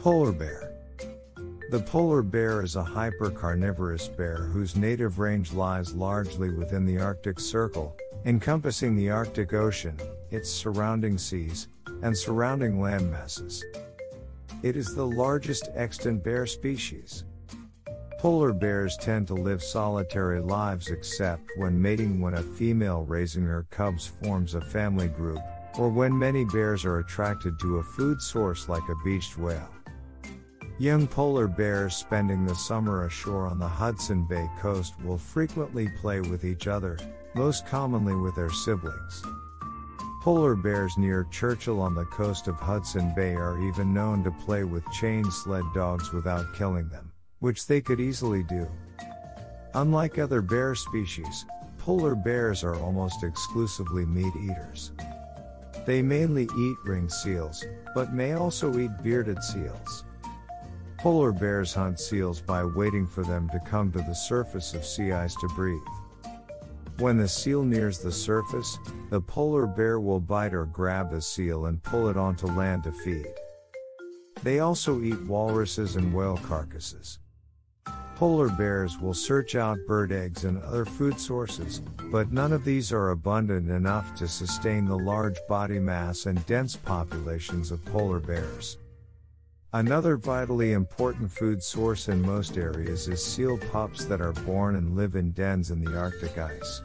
Polar bear. The polar bear is a hypercarnivorous bear whose native range lies largely within the Arctic Circle, encompassing the Arctic Ocean, its surrounding seas, and surrounding land masses. It is the largest extant bear species. Polar bears tend to live solitary lives except when mating when a female raising her cubs forms a family group, or when many bears are attracted to a food source like a beached whale. Young polar bears spending the summer ashore on the Hudson Bay coast will frequently play with each other, most commonly with their siblings. Polar bears near Churchill on the coast of Hudson Bay are even known to play with chain sled dogs without killing them, which they could easily do. Unlike other bear species, polar bears are almost exclusively meat eaters. They mainly eat ringed seals, but may also eat bearded seals. Polar bears hunt seals by waiting for them to come to the surface of sea ice to breathe. When the seal nears the surface, the polar bear will bite or grab the seal and pull it onto land to feed. They also eat walruses and whale carcasses. Polar bears will search out bird eggs and other food sources, but none of these are abundant enough to sustain the large body mass and dense populations of polar bears. Another vitally important food source in most areas is seal pups that are born and live in dens in the Arctic ice.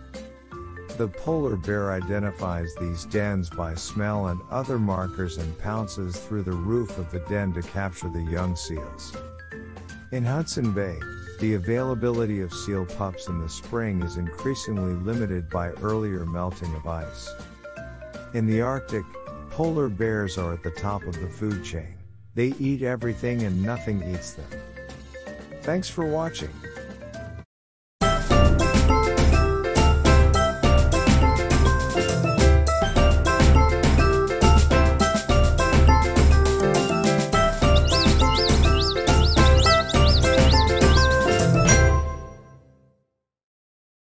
The polar bear identifies these dens by smell and other markers and pounces through the roof of the den to capture the young seals. In Hudson Bay, the availability of seal pups in the spring is increasingly limited by earlier melting of ice. In the Arctic, polar bears are at the top of the food chain. They eat everything and nothing eats them. Thanks for watching.